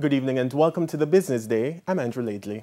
Good evening and welcome to the Business Day. I'm Andrew Laidley.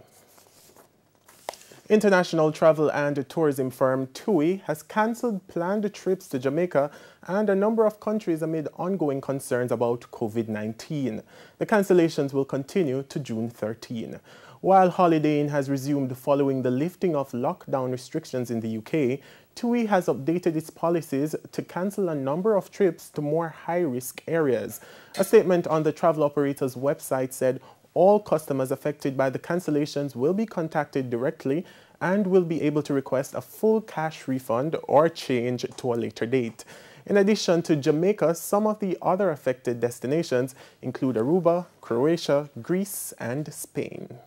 International travel and tourism firm TUI has cancelled planned trips to Jamaica and a number of countries amid ongoing concerns about COVID-19. The cancellations will continue to June 13. While holidaying has resumed following the lifting of lockdown restrictions in the UK, TUI has updated its policies to cancel a number of trips to more high-risk areas. A statement on the travel operator's website said all customers affected by the cancellations will be contacted directly and will be able to request a full cash refund or change to a later date. In addition to Jamaica, some of the other affected destinations include Aruba, Croatia, Greece and Spain.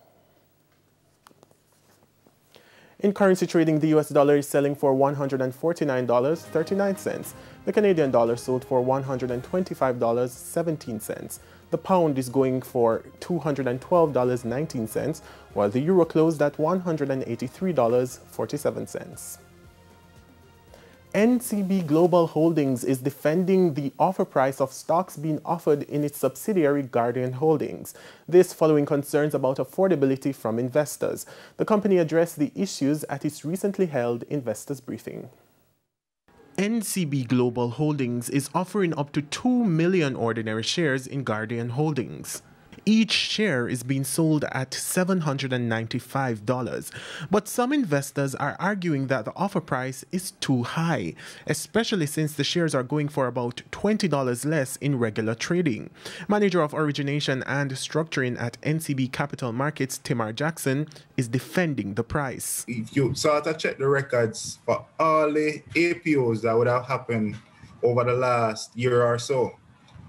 In currency trading, the US dollar is selling for $149.39. The Canadian dollar sold for $125.17. The pound is going for $212.19, while the euro closed at $183.47. NCB Global Holdings is defending the offer price of stocks being offered in its subsidiary Guardian Holdings. This following concerns about affordability from investors. The company addressed the issues at its recently held investors briefing. NCB Global Holdings is offering up to 2 million ordinary shares in Guardian Holdings. Each share is being sold at $795. But some investors are arguing that the offer price is too high, especially since the shares are going for about $20 less in regular trading. Manager of origination and structuring at NCB Capital Markets, Timar Jackson, is defending the price. If you sort of check the records for all the APOs that would have happened over the last year or so,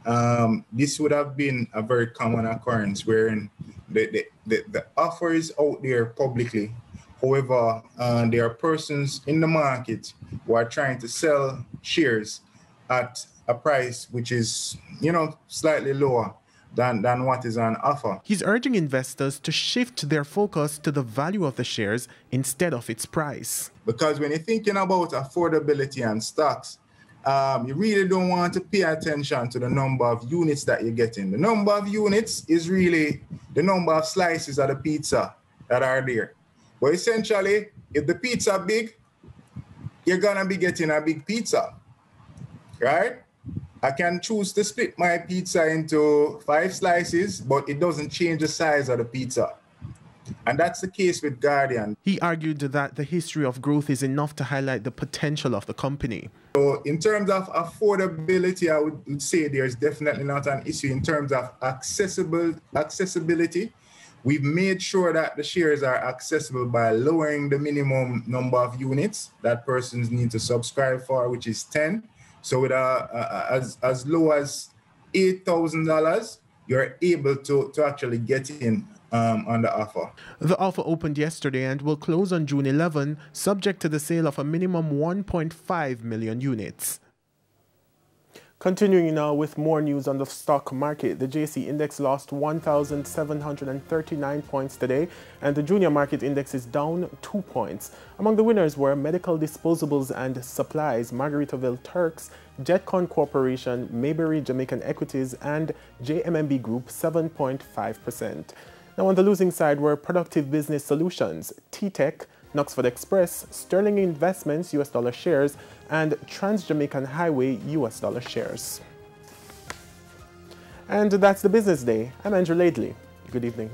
um, this would have been a very common occurrence wherein the, the, the, the offer is out there publicly. However, uh, there are persons in the market who are trying to sell shares at a price which is, you know, slightly lower than, than what is on offer. He's urging investors to shift their focus to the value of the shares instead of its price. Because when you're thinking about affordability and stocks, um, you really don't want to pay attention to the number of units that you're getting. The number of units is really the number of slices of the pizza that are there. But essentially, if the pizza big, you're gonna be getting a big pizza, right? I can choose to split my pizza into five slices, but it doesn't change the size of the pizza. And that's the case with Guardian. He argued that the history of growth is enough to highlight the potential of the company. So, in terms of affordability, I would say there's definitely not an issue. In terms of accessible accessibility, we've made sure that the shares are accessible by lowering the minimum number of units that persons need to subscribe for, which is 10. So, with a, a as, as low as $8,000, you're able to, to actually get in um, on the offer. The offer opened yesterday and will close on June 11, subject to the sale of a minimum 1.5 million units. Continuing now with more news on the stock market, the JSE index lost 1,739 points today, and the junior market index is down 2 points. Among the winners were Medical Disposables and Supplies, Margaritaville Turks, Jetcon Corporation, Mayberry Jamaican Equities, and JMMB Group 7.5%. Now on the losing side were Productive Business Solutions, T-Tech, Knutsford Express, Sterling Investments US dollar shares, and Trans-Jamaican Highway US dollar shares. And that's the business day. I'm Andrew Laidley. Good evening.